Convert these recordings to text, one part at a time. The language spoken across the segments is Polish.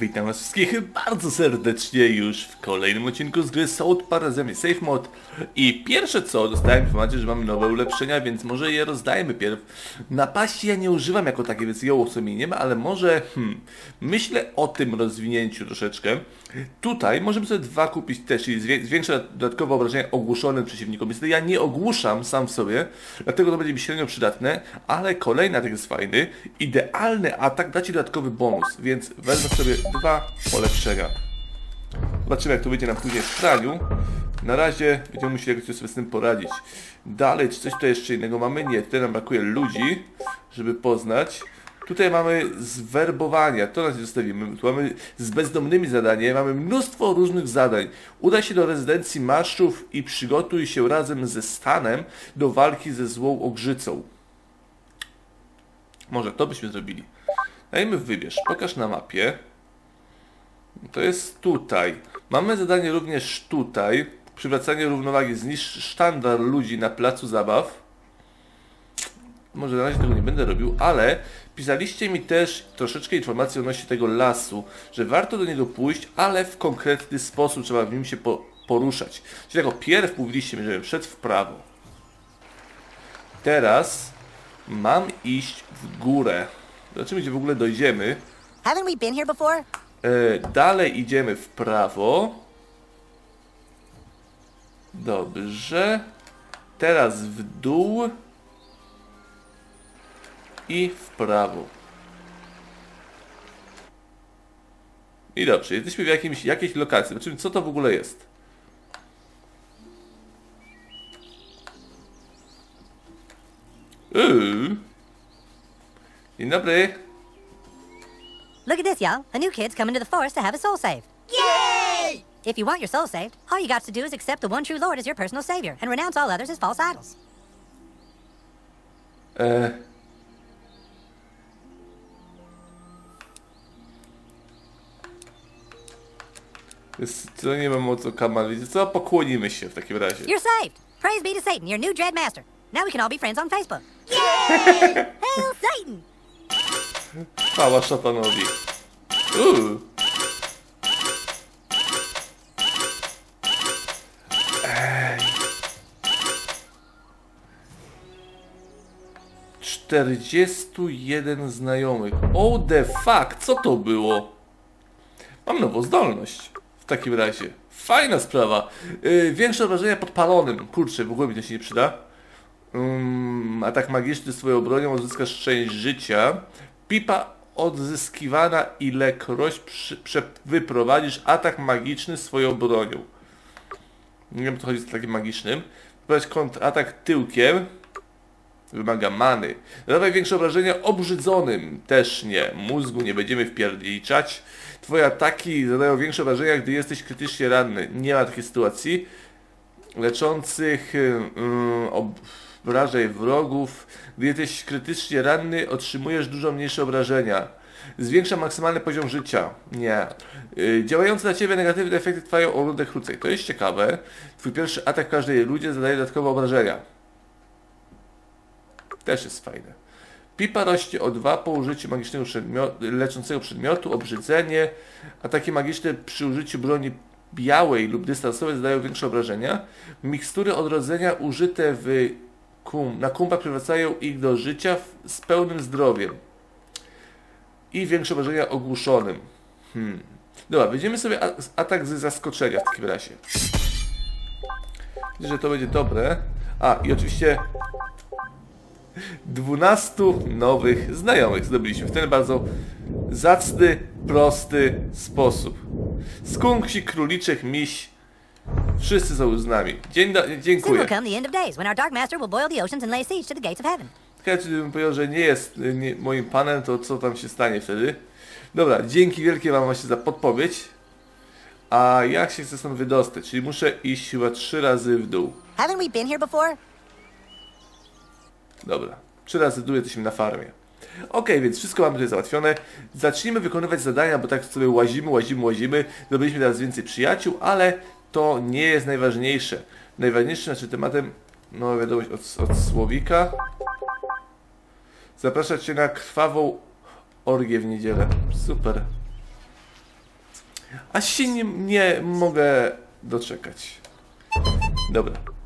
Witam was wszystkich bardzo serdecznie już w kolejnym odcinku z gry South Park Zemi Safe Mod i pierwsze co, dostałem informację, że mamy nowe ulepszenia, więc może je rozdajmy pierw. Napaści ja nie używam jako takie, więc ją sobie nie ma, ale może, hmm, myślę o tym rozwinięciu troszeczkę. Tutaj możemy sobie dwa kupić też, zwię zwiększa dodatkowe obrażenia ogłuszonym przeciwnikom. Niestety ja nie ogłuszam sam w sobie, dlatego to będzie mi średnio przydatne, ale kolejny atak jest fajny. Idealny atak da Ci dodatkowy bonus, więc wezmę sobie dwa polepszenia. Zobaczymy jak to wyjdzie nam później w praniu. Na razie będziemy musieli jakoś sobie z tym poradzić. Dalej, czy coś tutaj jeszcze innego mamy? Nie, tutaj nam brakuje ludzi, żeby poznać. Tutaj mamy zwerbowania, to nas zostawimy. Tu mamy z bezdomnymi zadanie, mamy mnóstwo różnych zadań. Udaj się do rezydencji Maszów i przygotuj się razem ze Stanem do walki ze złą ogrzycą. Może to byśmy zrobili. Dajmy wybierz, pokaż na mapie. To jest tutaj. Mamy zadanie również tutaj. Przywracanie równowagi. Zniszcz sztandar ludzi na placu zabaw. Może na razie tego nie będę robił, ale pisaliście mi też troszeczkę informacji odnośnie tego lasu, że warto do niego pójść, ale w konkretny sposób trzeba w nim się po, poruszać. Czyli jako pierw mówiliście mi, żebym szedł w prawo. Teraz mam iść w górę. Zobaczymy, gdzie w ogóle dojdziemy. Haven't we been here before? E, dalej idziemy w prawo. Dobrze. Teraz w dół. I w prawo. I dobrze, jesteśmy w jakimś, jakiejś lokacji. Zobaczymy, co to w ogóle jest. Dzień dobry. Look at this, y'all. A new kid's coming to the forest to have his soul saved. Yay! If you want your soul saved, all you got to do is accept the one true Lord as your personal savior and renounce all others as false idols. E... Jest, to nie mam o co kamal. Co? Pokłonimy się w takim razie. You're saved. Praise be to Satan, your new dread master. Now we can all be friends on Facebook. Yay! Hail Satan! Chwała szatanowi. Uuu. Ej. 41 znajomych. Oh the fuck, co to było? Mam nową zdolność. Takim razie. Fajna sprawa. Yy, większe obrażenia podpalonym. Kurczę, w ogóle mi to się nie przyda. Um, atak magiczny swoją bronią odzyskasz część życia. Pipa odzyskiwana ilekroć wyprowadzisz atak magiczny swoją bronią. Nie wiem, co chodzi z atakiem magicznym. Wybrać kontratak tyłkiem. Wymaga many. Dawaj większe obrażenia obrzydzonym. Też nie. Mózgu nie będziemy wpierdziczać. Twoje ataki zadają większe obrażenia, gdy jesteś krytycznie ranny. Nie ma takiej sytuacji. Leczących yy, obrażaj wrogów. Gdy jesteś krytycznie ranny, otrzymujesz dużo mniejsze obrażenia. Zwiększa maksymalny poziom życia. Nie. Yy, działające na Ciebie negatywne efekty trwają o rundę krócej. To jest ciekawe. Twój pierwszy atak każdej ludzie zadaje dodatkowe obrażenia. Też jest fajne. Pipa rośnie o 2 po użyciu magicznego przedmiotu, leczącego przedmiotu, obrzydzenie. Ataki magiczne przy użyciu broni białej lub dystansowej zadają większe obrażenia. Mikstury odrodzenia użyte w kum, na kumpach przywracają ich do życia w, z pełnym zdrowiem. I większe obrażenia ogłuszonym. Hmm. Dobra, będziemy sobie atak z zaskoczenia w takim razie. Myślę, że to będzie dobre. A, i oczywiście 12 nowych znajomych zdobyliśmy w ten bardzo zacny, prosty sposób. Skunksik, króliczek, miś, wszyscy są już z nami. Dzień do, dziękuję. will come the end of days when our Dark Master will boil the oceans and lay siege to the gates of heaven. Ciekawe, czy bym powiedział, że nie jest nie, moim panem, to co tam się stanie wtedy? Dobra, dzięki wielkie wam właśnie za podpowiedź. A jak się chcę stąd wydostać? Czyli muszę iść chyba trzy razy w dół. Haven't we been here before? Dobra. Trzy razy dół jesteśmy na farmie. Ok, więc wszystko mamy tutaj załatwione. Zacznijmy wykonywać zadania, bo tak sobie łazimy, łazimy, łazimy. Zdobyliśmy teraz więcej przyjaciół, ale to nie jest najważniejsze. Najważniejszym znaczy tematem, no wiadomość od, od Słowika. Zapraszać Cię na krwawą orgię w niedzielę. Super. Aż się nie, nie mogę doczekać. Dobra.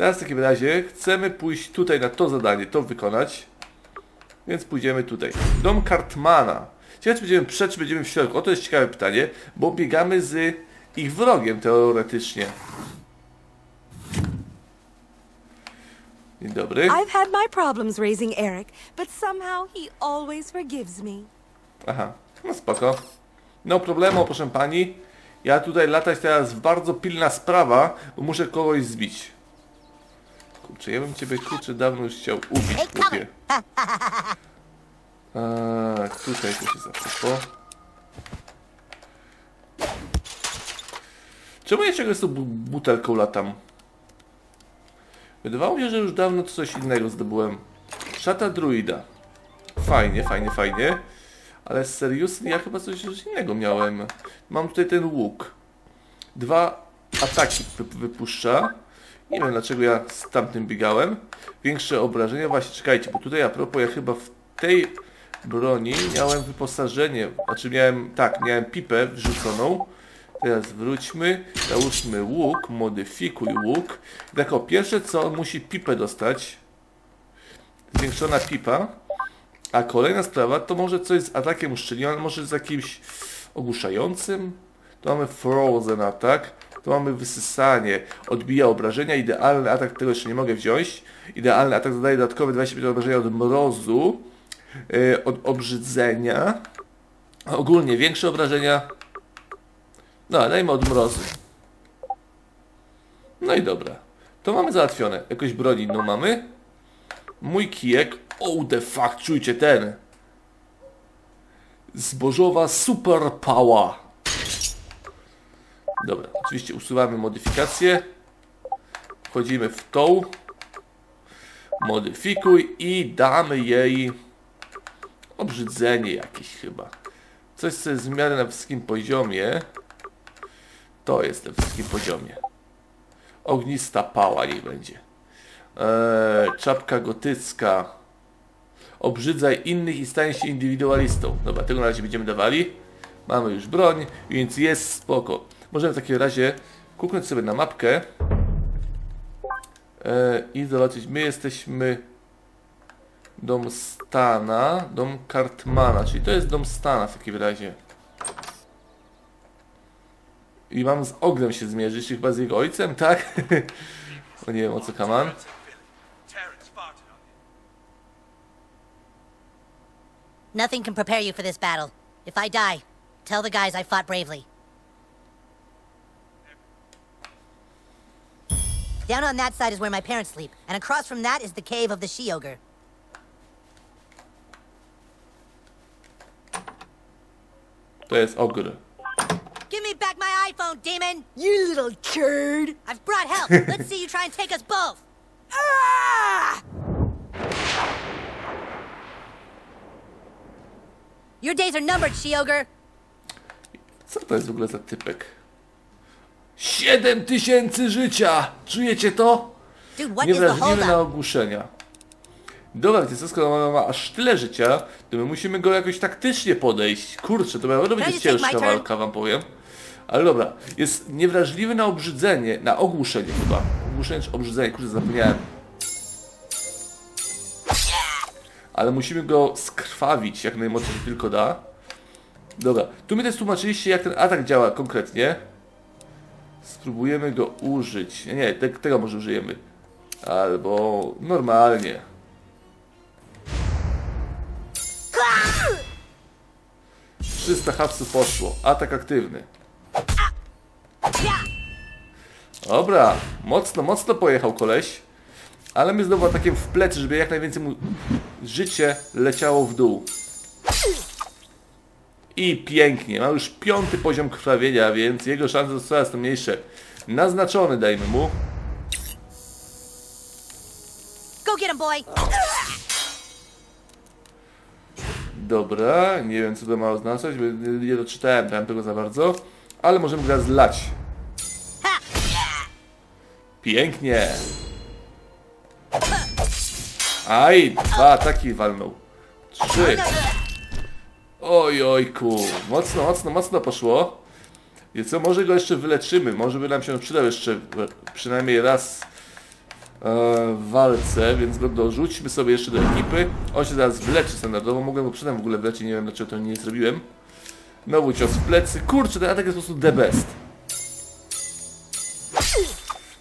Teraz w takim razie chcemy pójść tutaj na to zadanie, to wykonać. Więc pójdziemy tutaj. Dom Cartmana. Ciekawe, czy będziemy przed, czy będziemy w środku. O, to jest ciekawe pytanie, bo biegamy z ich wrogiem teoretycznie. Dzień dobry. I've had my problems raising Eric, but somehow he always forgives me. Aha, no spoko. No problemu, proszę pani. Ja tutaj latać teraz bardzo pilna sprawa, bo muszę kogoś zbić. Kurczę, ja bym ciebie kurczę dawno już chciał ubić, chłopie. A, tutaj to się zapuszło. Czemu ja czegoś z tą bu- butelką latam? Wydawało mi się, że już dawno coś innego zdobyłem. Szata druida. Fajnie, fajnie, fajnie. Ale seriusnie, ja chyba coś innego miałem. Mam tutaj ten łuk. Dwa ataki wy wypuszcza. Nie wiem dlaczego ja z tamtym biegałem. Większe obrażenia. Właśnie, czekajcie, bo tutaj a propos, ja chyba w tej broni miałem wyposażenie. Znaczy miałem, tak, miałem pipę wrzuconą. Teraz wróćmy, załóżmy łuk, modyfikuj łuk. I tak o, pierwsze co, on musi pipę dostać. Zwiększona pipa. A kolejna sprawa to może coś z atakiem uszczelnionym, może z jakimś ogłuszającym. Tu mamy Frozen atak, tu mamy wysysanie, odbija obrażenia, idealny atak, tego jeszcze nie mogę wziąć. Idealny atak zadaje dodatkowe 25 obrażenia od mrozu, yy, od obrzydzenia. Ogólnie większe obrażenia. No, dajmy od mrozu. No i dobra. To mamy załatwione. Jakoś broni inną mamy. Mój kijek. Oh the fuck, czujcie ten. Zbożowa super power. Dobra, oczywiście usuwamy modyfikację. Wchodzimy w tą. Modyfikuj i damy jej obrzydzenie jakieś chyba. Coś co jest w miarę na wysokim poziomie. To jest na wysokim poziomie. Ognista pała niech będzie. Eee, czapka gotycka. Obrzydzaj innych i stań się indywidualistą. Dobra, tego na razie będziemy dawali. Mamy już broń, więc jest spoko. Możemy w takim razie kuknąć sobie na mapkę eee, i zobaczyć. My jesteśmy dom Stana, dom Cartmana, czyli to jest dom Stana w takim razie. I mam z Ogrem się zmierzyć, czy chyba z jego ojcem, tak? Bo nie wiem o co kaman. Nothing can prepare you for this battle. If I die, tell the guys I fought bravely. Down on that side is where my parents sleep, and across from that is the cave of the she-ogre. Jest Ogr. Give me back my iPhone, demon! You little turd! I've brought help. Let's see you try and take us both. Ah! Your days are numbered, she-ogre. Co to jest w ogóle za typek? 7 tysięcy życia! Czujecie to? The Niewrażliwy na ogłuszenia. Dobra, co, skoro ma aż tyle życia, to my musimy go jakoś taktycznie podejść. Kurczę, to naprawdę będzie ciężka walka, wam powiem. Ale dobra, jest niewrażliwy na obrzydzenie, na ogłuszenie chyba. Ogłuszenie czy obrzydzenie, kurczę, zapomniałem. Ale musimy go skrwawić jak najmocniej tylko da. Dobra, tu mi też tłumaczyliście jak ten atak działa konkretnie. Spróbujemy go użyć. Nie, te, tego może użyjemy. Albo normalnie. Trzysta hapsów poszło. Atak aktywny. Dobra, mocno, mocno pojechał koleś. Ale my znowu atakiem w plecy, żeby jak najwięcej mu życie leciało w dół. I pięknie, ma już piąty poziom krwawienia, więc jego szanse są coraz to mniejsze. Naznaczony dajmy mu. Go get him, boy. Dobra, nie wiem co to ma oznaczać, bo nie doczytałem tam tego za bardzo. Ale możemy go zlać. Pięknie. Aj, dwa ataki walnął. Trzy. Oj, ojku. Mocno, mocno, mocno poszło. I co, może go jeszcze wyleczymy, może by nam się przydał jeszcze przynajmniej raz e, w walce, więc go dorzućmy sobie jeszcze do ekipy. On się zaraz wyleczy standardowo, mogłem go przydam w ogóle wyleczyć, nie wiem dlaczego to nie zrobiłem. Znowu cios w plecy, kurczę, ten atak jest po prostu the best.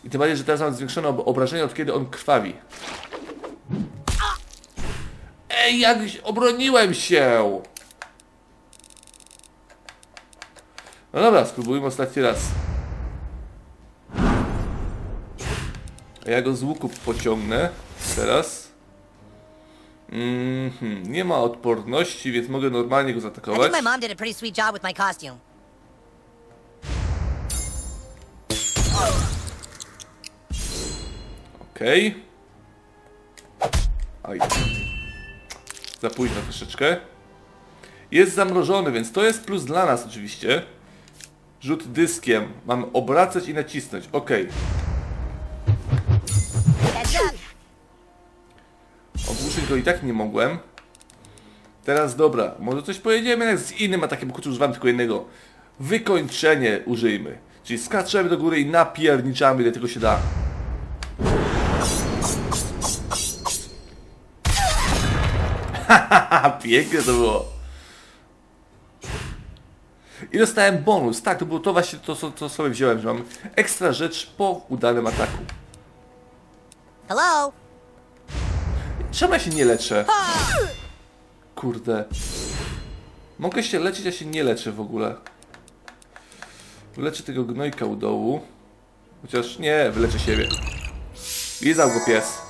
I tym bardziej, że teraz mam zwiększone ob- obrażenia od kiedy on krwawi. Ej, jak obroniłem się! No dobra, spróbujmy ostatni raz. A Ja go z łuku pociągnę teraz. Mhm, nie ma odporności, więc mogę normalnie go zaatakować. Okej. Oj. Za późno troszeczkę. Jest zamrożony, więc to jest plus dla nas oczywiście. Rzut dyskiem. Mamy obracać i nacisnąć. Up. Ogłuszyć go i tak nie mogłem. Teraz dobra, może coś pojedziemy jak z innym atakiem, bo używam tylko jednego. Wykończenie użyjmy. Czyli skaczemy do góry i napierniczamy ile tego się da. Hahaha, piękne to było. I dostałem bonus. Tak, to było to właśnie to, co, co sobie wziąłem, że mam ekstra rzecz po udanym ataku. Hello? Czemu ja się nie leczę? Kurde. Mogę się leczyć, a się nie leczę w ogóle. Wyleczę tego gnojka u dołu. Chociaż nie, wyleczę siebie. Lizał go pies.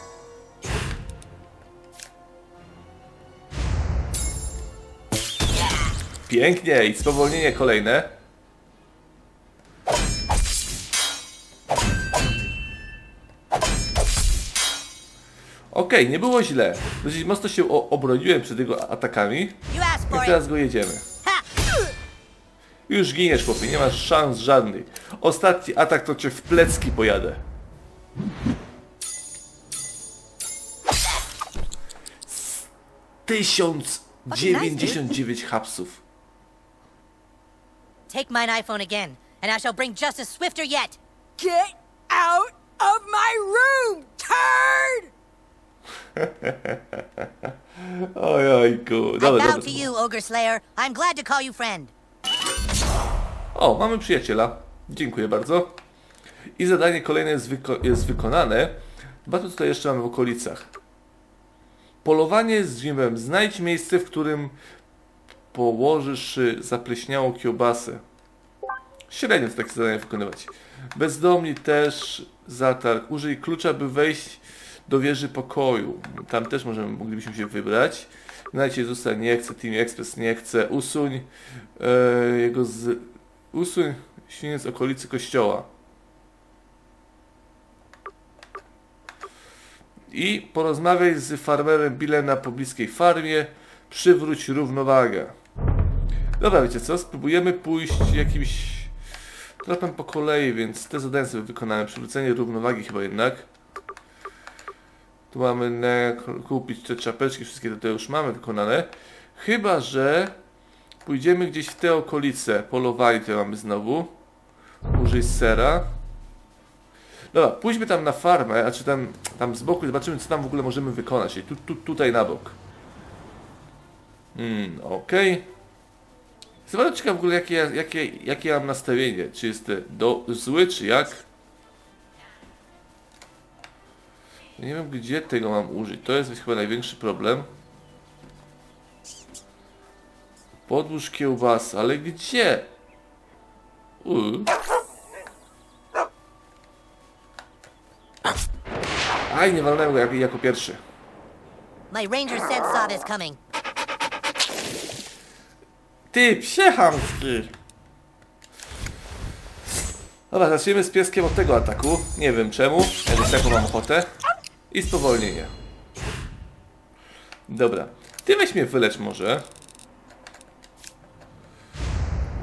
Pięknie i spowolnienie kolejne. Okej, nie było źle. Dosyć mocno się obroniłem przed jego atakami. I teraz go jedziemy. Już giniesz, chłopie, nie masz szans żadnych. Ostatni atak to cię w plecki pojadę. Z 1099 hapsów. Take mine iPhone again, and I shall bring justice swifter yet. Get out of my room, turd! Ojojku, I dobra, bow to you, Ogre Slayer. I'm glad to call you friend. O, mamy przyjaciela. Dziękuję bardzo. I zadanie kolejne jest, wyko- jest wykonane. Dwa tutaj jeszcze mamy w okolicach. Polowanie z drzewem. Znajdź miejsce, w którym położysz y, zapleśniałą kiełbasę. Średnio to takie zadanie wykonywać. Bezdomni też zatarg. Użyj klucza, by wejść do wieży pokoju. Tam też możemy, moglibyśmy się wybrać. Znajdź Jezusa nie chce, Team Express nie chce. Usuń e, jego z... Usuń świniec z okolicy kościoła. I porozmawiaj z farmerem Billem na pobliskiej farmie. Przywróć równowagę. Dobra, wiecie co? Spróbujemy pójść jakimś tropem po kolei, więc te zadania sobie wykonałem. Przywrócenie równowagi chyba jednak. Tu mamy ne- kupić te czapeczki, wszystkie te już mamy wykonane. Chyba, że pójdziemy gdzieś w te okolice. Polowanie tutaj mamy znowu. Użyj sera. Dobra, pójdźmy tam na farmę, a czy tam, tam z boku i zobaczymy, co tam w ogóle możemy wykonać. Tu, tu, tutaj na bok. Hmm, okej. Zobaczcie ciekaw w ogóle, jakie, ja- jakie, jakie ja mam nastawienie. Czy jest do, zły, czy jak? Ja nie wiem, gdzie tego mam użyć. To jest chyba największy problem. Podłóż kiełbasę, ale gdzie? Uuu. Aj, nie walnąłem go jako pierwszy. My ranger said saw this coming. Ty, psiechamski! Dobra, zaczniemy z pieskiem od tego ataku. Nie wiem czemu, jakoś taką mam ochotę. I spowolnienie. Dobra. Ty weź mnie wylecz może.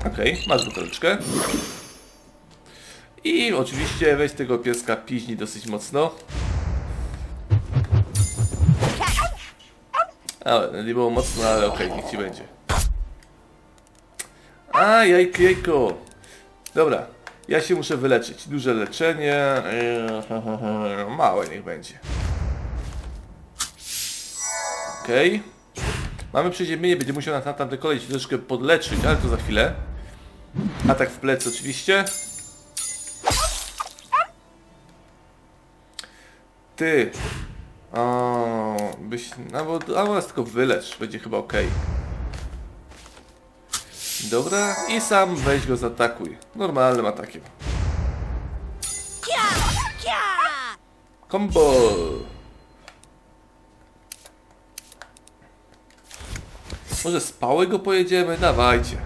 Okej, masz buteleczkę. I oczywiście weź tego pieska piźni dosyć mocno. Ale nie było mocno, ale okej, niech ci będzie. A, jajko, jajko. Dobra, ja się muszę wyleczyć. Duże leczenie. Małe niech będzie. Okej. Mamy przeziębienie, będzie musiał nas na tamte kolej się troszkę podleczyć, ale to za chwilę. Atak w plecy oczywiście. Ty. O, byś. Albo, albo nas tylko wylecz, będzie chyba ok. Dobra, i sam weź go zaatakuj. Normalnym atakiem. Combo! Może z pały go pojedziemy? Dawajcie.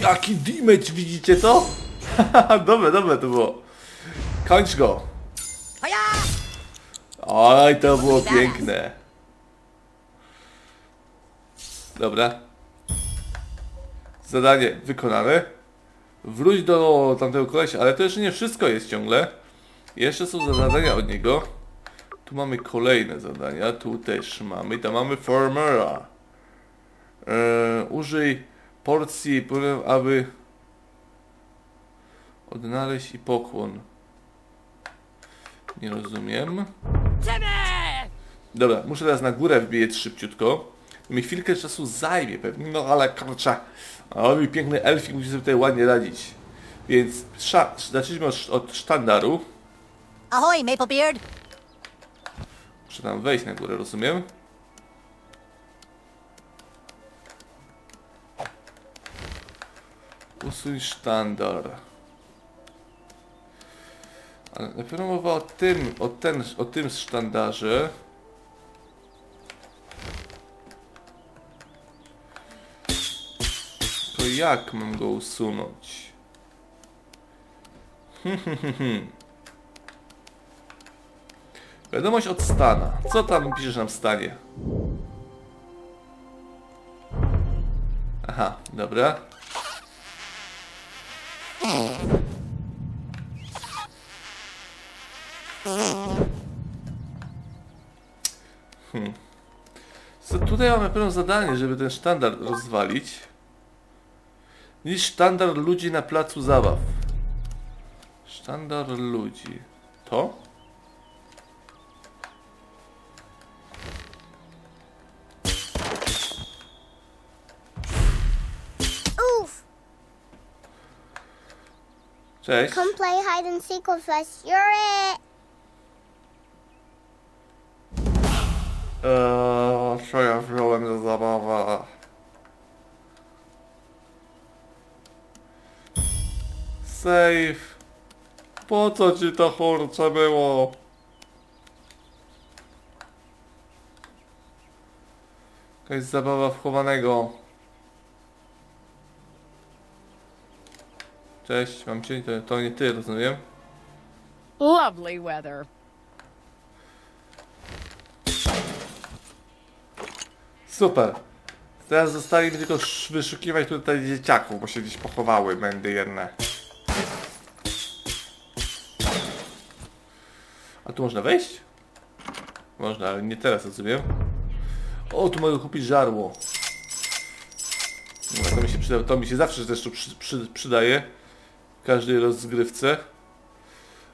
Jaki damage, widzicie to? dobre, dobre to było. Kończ go. Oj, to było piękne. Dobra. Zadanie wykonane. Wróć do tamtego kolesia, ale to jeszcze nie wszystko jest ciągle. Jeszcze są zadania od niego. Tu mamy kolejne zadania, tu też mamy. Tam mamy Farmera. Eee, użyj porcji, aby odnaleźć i pokłon. Nie rozumiem. Dobra, muszę teraz na górę wbijeć szybciutko. Mi chwilkę czasu zajmie pewnie, no ale kurczę. O, mi piękny elfik musi sobie tutaj ładnie radzić. Więc zacznijmy od, od sztandaru. Ahoy, Maplebeard! Muszę tam wejść na górę, rozumiem? Usuń sztandar. Ale pewno mowa o tym, o, ten, o tym sztandarze. Jak mam go usunąć? Wiadomość od Stana. Co tam piszesz nam Stanie? Aha, dobra. Hmm. Co tutaj mamy pewne zadanie, żeby ten sztandar rozwalić. Niż sztandar ludzi na placu zabaw. Sztandar ludzi. To? Oof! Cześć. Come play hide and seek with us. You're it. Eee, co ja wziąłem za zabawę? Save. Po co ci to kurcze było? Jakaś zabawa wchowanego. Cześć, mam cię, to, to nie ty, rozumiem? Lovely weather. Super. Teraz zostali mi tylko sz- wyszukiwać tutaj dzieciaków, bo się gdzieś pochowały mędy jedne. Tu można wejść? Można, ale nie teraz, rozumiem. O, tu mogę kupić żarło. No, to mi się przyda, to mi się zawsze zresztą przy, przy, przydaje. W każdej rozgrywce.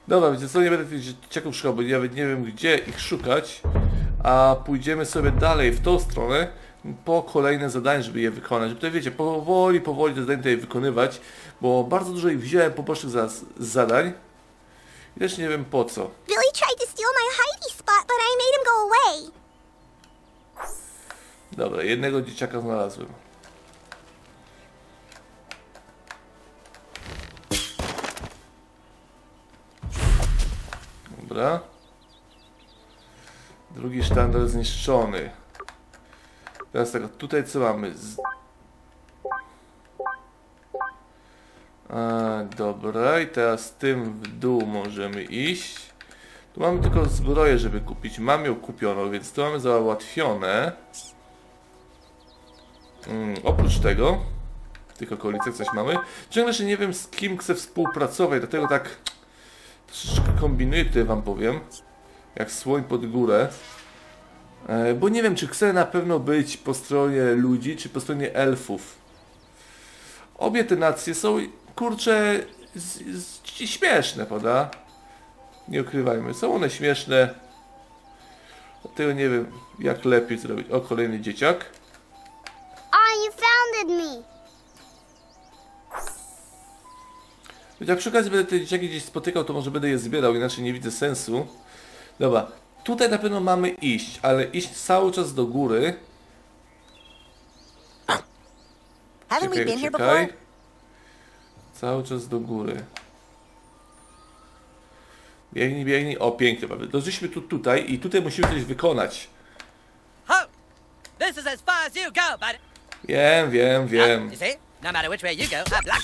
Dobra, wiecie co, nie będę tych dzieciaków szukał, bo nawet nie wiem gdzie ich szukać. A pójdziemy sobie dalej w tą stronę po kolejne zadania, żeby je wykonać. Żeby tutaj wiecie, powoli, powoli te zadania tutaj wykonywać, bo bardzo dużo ich wziąłem pobocznych zadań. Też nie wiem po co. Billy tried to steal my hidey spot, but I made him go away. Dobra, jednego dzieciaka znalazłem. Dobra. Drugi sztandar zniszczony. Teraz tak, tutaj co mamy? Z... A, dobra, i teraz tym w dół możemy iść. Tu mamy tylko zbroję, żeby kupić. Mam ją kupioną, więc to mamy załatwione. Mm, oprócz tego, w tych okolicach coś mamy. Ciągle jeszcze nie wiem z kim chcę współpracować, dlatego tak troszeczkę kombinuję tutaj wam powiem. Jak słoń pod górę. E, bo nie wiem, czy chcę na pewno być po stronie ludzi, czy po stronie elfów Obie te nacje są, kurczę, z, z, śmieszne, prawda? Nie ukrywajmy, są one śmieszne. Dlatego nie wiem, jak lepiej zrobić. O, kolejny dzieciak. Oh, you founded me. Jak przy okazji będę te dzieciaki gdzieś spotykał, to może będę je zbierał, inaczej nie widzę sensu. Dobra, tutaj na pewno mamy iść, ale iść cały czas do góry. Haven't we been here before? Cały czas do góry. Biegnij, biegnij. O, pięknie, prawie. Doszliśmy tu, tutaj i tutaj musimy coś wykonać. Wiem, wiem, wiem. You see? No.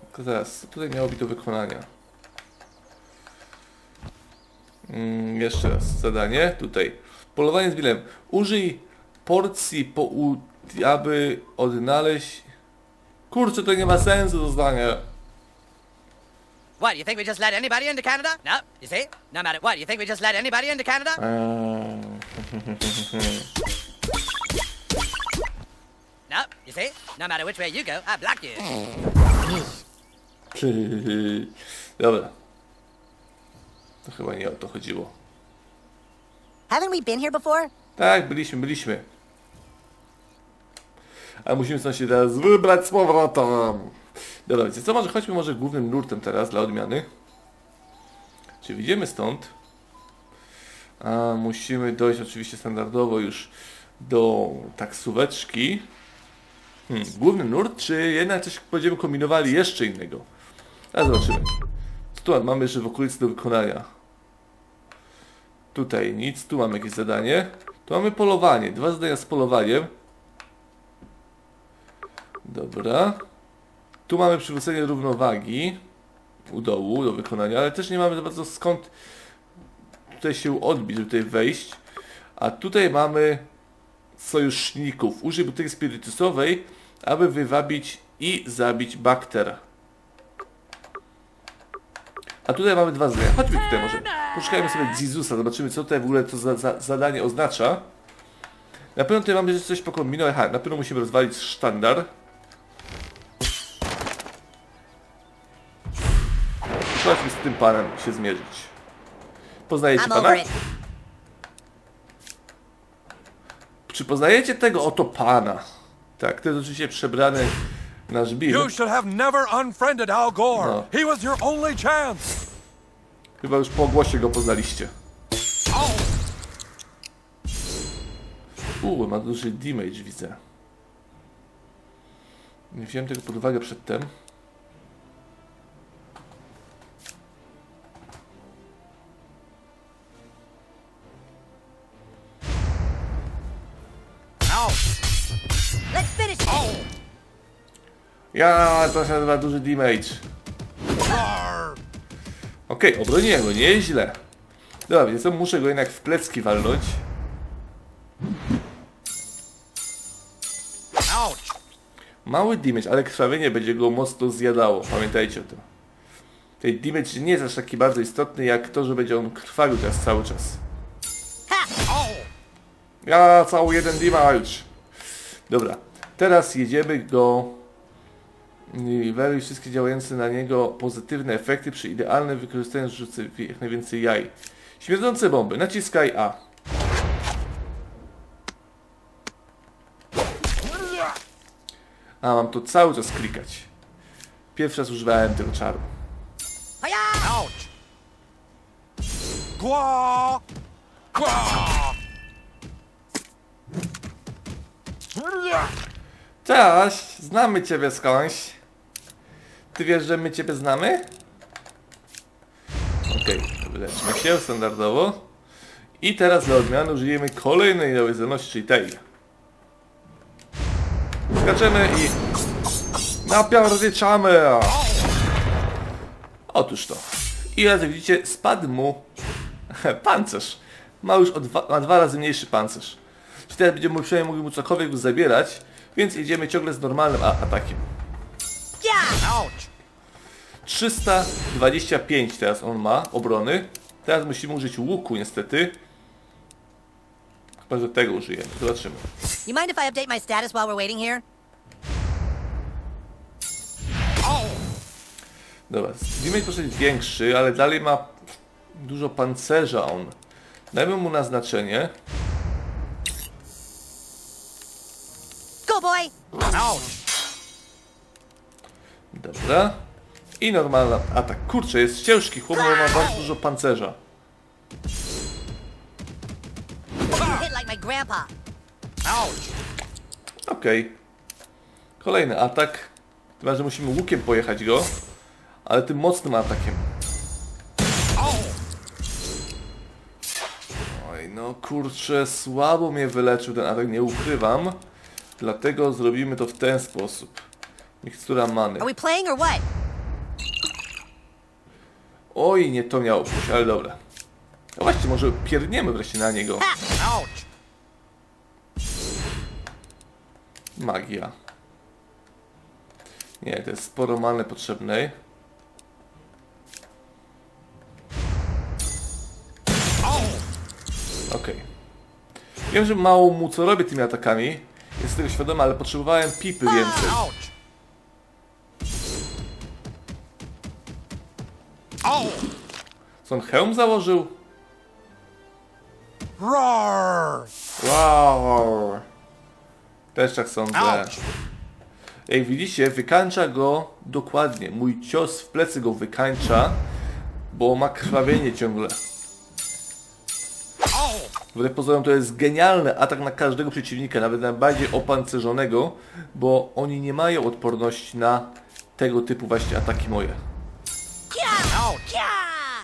Tylko teraz, co tutaj miało być do wykonania? Mm, jeszcze raz, zadanie, tutaj. Polowanie z Billem. Użyj porcji, po, u, aby odnaleźć... Kurczę, to nie ma sensu do zdania. What, you think we just let anybody into Canada? No. You see? No matter what, you think we just let anybody into Canada? No. You see? No matter which way you go, I block you. Dobra. To chyba nie o to chodziło. Haven't we been here before? Tak, byliśmy, byliśmy. Ale musimy stąd się teraz wybrać z powrotem. Dobra, wiecie co, może chodźmy może głównym nurtem teraz, dla odmiany. Czy widzimy stąd? A, musimy dojść oczywiście standardowo już do taksóweczki. Hmm, główny nurt, czy jednak coś będziemy kombinowali jeszcze innego? A zobaczymy. Co tu mamy jeszcze w okolicy do wykonania? Tutaj nic, tu mamy jakieś zadanie. Tu mamy polowanie, dwa zadania z polowaniem. Dobra. Tu mamy przywrócenie równowagi u dołu do wykonania, ale też nie mamy za bardzo skąd tutaj się odbić, żeby tutaj wejść. A tutaj mamy sojuszników. Użyj butelki spirytusowej, aby wywabić i zabić baktera. A tutaj mamy dwa zadania. Chodźmy tutaj może. Poszukajmy sobie Zizusa, zobaczymy co tutaj w ogóle to za, za, zadanie oznacza. Na pewno tutaj mamy coś pokombinować. Na pewno musimy rozwalić sztandar. Chodźmy z tym panem się zmierzyć. Poznajecie pana? Czy poznajecie tego oto pana? Tak, to jest oczywiście przebrany nasz Bill. You should have never unfriended Al Gore. No. He was your only chance. Chyba już po głosie go poznaliście. Uuu, ma duży damage, widzę. Nie wziąłem tego pod uwagę przedtem. Ja, się nazywa duży damage. Okej, obroniłem go, nieźle. Dobra, więc muszę go jednak w plecki walnąć. Mały damage, ale krwawienie będzie go mocno zjadało. Pamiętajcie o tym. Tej damage nie jest aż taki bardzo istotny, jak to, że będzie on krwawił teraz cały czas. Ja, cały jeden damage. Dobra, teraz jedziemy go... Niweluj wszystkie działające na niego pozytywne efekty przy idealnym wykorzystaniu rzucy jak najwięcej jaj. Śmierdzące bomby. Naciskaj A. A, mam to cały czas klikać. Pierwszy raz używałem tego czaru. Ouch! Gwa! Cześć, znamy ciebie skądś. Ty wiesz, że my ciebie znamy? Okej, leczmy się standardowo. I teraz dla odmiany użyjemy kolejnej nowej zdolności, czyli tej. Skaczemy i napierdyczamy. Otóż to. I jak widzicie, spadł mu pancerz. Ma już dwa, ma dwa razy mniejszy pancerz. Czyli teraz będziemy musieli mogli mu cokolwiek zabierać, więc jedziemy ciągle z normalnym atakiem. 325 teraz on ma obrony. Teraz musimy użyć łuku niestety. Chyba, że tego użyjemy. Zobaczymy. You mind if I update my status while we're waiting here? Dobra, Dimage proszę jest większy, ale dalej ma dużo pancerza on. Dajmy mu naznaczenie. Boy! Ouch! Dobra. I normalna atak. Kurczę, jest ciężki chłop, bo ma bardzo dużo pancerza. Okej. Kolejny atak. Chyba, że musimy łukiem pojechać go. Ale tym mocnym atakiem. Oj, no kurczę, słabo mnie wyleczył ten atak, nie ukrywam. Dlatego zrobimy to w ten sposób. Mikstura many. Oj, nie to miało być, ale dobra. No właśnie, może pierniemy wreszcie na niego. Magia. Nie, to jest sporo many potrzebnej. Okej. Wiem, że mało mu co robię tymi atakami. Jest tego świadomy, ale potrzebowałem pipy więcej. Oh! Co on hełm założył? Roar! Wow! Też tak sądzę. Jak widzicie, wykańcza go dokładnie. Mój cios w plecy go wykańcza, bo ma krwawienie ciągle. Wbrew pozorom to jest genialny atak na każdego przeciwnika, nawet najbardziej opancerzonego, bo oni nie mają odporności na tego typu właśnie ataki moje.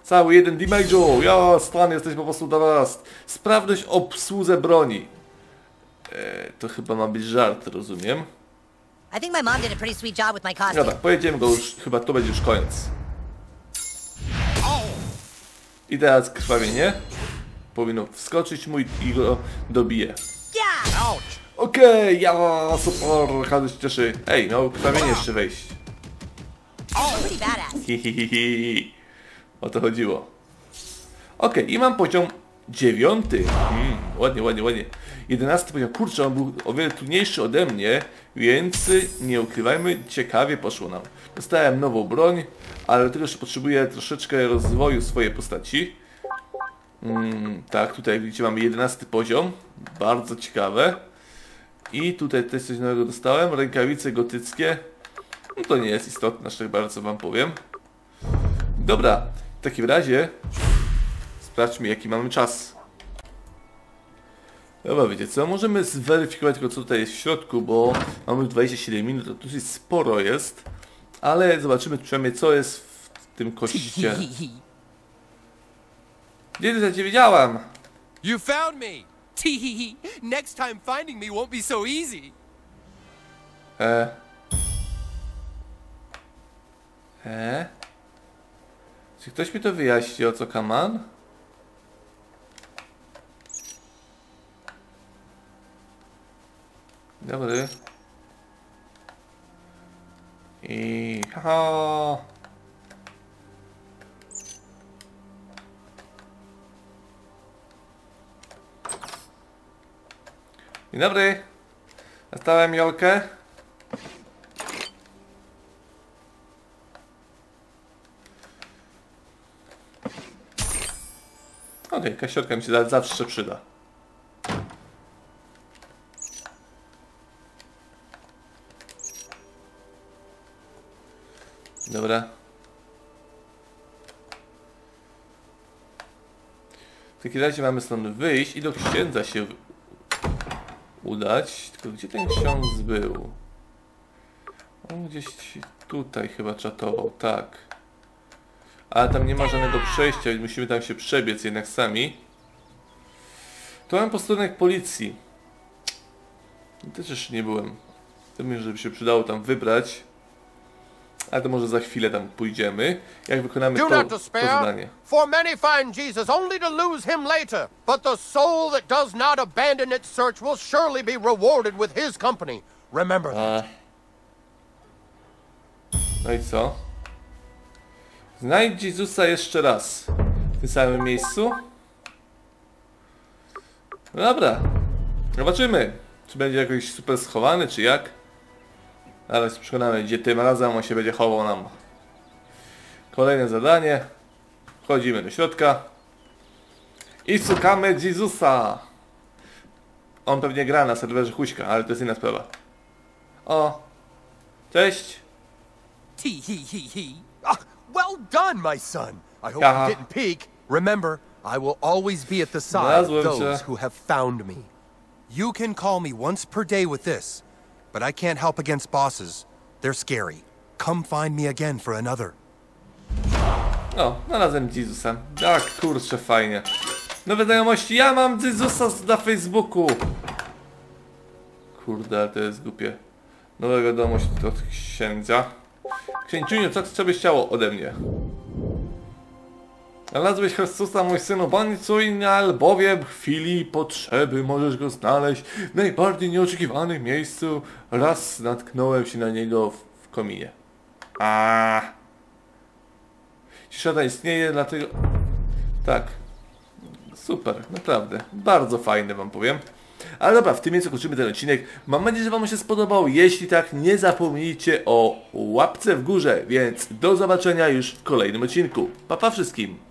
Cały jeden damage'u! Ja, Stan, jesteś po prostu teraz. Sprawność obsłudze broni. E, to chyba ma być żart, rozumiem. I think my mom did a pretty sweet job with my costume. Dobra, pojedziemy go już, chyba to będzie już koniec. I teraz krwawienie. Powinno wskoczyć mój i go dobije. Okej, ja super, każdy się cieszy. Ej, miał krwawienie jeszcze wejść. O to chodziło. Okej, i mam poziom dziewiąty. Mm, ładnie, ładnie, ładnie. Jedenasty poziom. Kurczę, on był o wiele trudniejszy ode mnie, więc nie ukrywajmy, ciekawie poszło nam. Dostałem nową broń, ale do tego jeszcze potrzebuję troszeczkę rozwoju swojej postaci. Mm, tak, tutaj widzicie mamy jedenasty poziom. Bardzo ciekawe. I tutaj też coś nowego dostałem. Rękawice gotyckie. No to nie jest istotne, aż tak bardzo wam powiem. Dobra, w takim razie sprawdźmy jaki mamy czas. Dobra, wiecie co, możemy zweryfikować tylko co tutaj jest w środku, bo mamy już 27 minut, to dosyć sporo jest. Ale zobaczymy przynajmniej co jest w tym kościele. Ty cię widziałam? You found me! Tee Next time finding me won't be so easy. E. E. Czy ktoś mi to wyjaśni o co kaman? Dobry. I haha. Dzień dobry. Dostałem Jolkę. Okej, kasiorka mi się za- zawsze przyda. Dobra. W takim razie mamy stąd wyjść i do księdza się udać. Tylko gdzie ten ksiądz był? On gdzieś tutaj chyba czatował, tak. Ale tam nie ma żadnego przejścia, więc musimy tam się przebiec jednak sami. To mam posterunek policji. Też jeszcze nie byłem. To myślę, żeby się przydało tam wybrać. Ale to może za chwilę tam pójdziemy. Jak wykonamy to, to zadanie. for many find Jesus only to lose him later. But the soul that does not abandon its search will surely be rewarded with his company. Remember that. No i co? Znajdź Jezusa jeszcze raz. W tym samym miejscu? No dobra. Zobaczymy. Czy będzie jakoś super schowany, czy jak? Ale się przekonamy, gdzie tym razem on się będzie chował nam. Kolejne zadanie. Wchodzimy do środka. I szukamy Jezusa. On pewnie gra na serwerze Huśka, ale to jest inna sprawa. O. Cześć. Tee hee hee hee. Ah, well done, my son. I hope Aha. you didn't peek. Remember, I will always be at the side of those who have found me. You can call me once per day with this, but I can't help against bosses. They're scary. Come find me again for another. O, znalazłem Jezusa. Tak, kurczę, fajnie. Nowe znajomości. Ja mam Jezusa na Facebooku. Kurde, to jest głupie. Nowa wiadomość od księdza. Księciuniu, co, co byś chciało ode mnie? Znalazłeś Chrystusa, mój synu, bądź czujny, albowiem w chwili potrzeby możesz go znaleźć w najbardziej nieoczekiwanym miejscu. Raz natknąłem się na niego w, kominie. A. Cisza ta istnieje, dlatego... Tak. Super, naprawdę. Bardzo fajne wam powiem. Ale dobra, w tym miejscu kończymy ten odcinek. Mam nadzieję, że wam się spodobał. Jeśli tak, nie zapomnijcie o łapce w górze. Więc do zobaczenia już w kolejnym odcinku. Pa, pa wszystkim!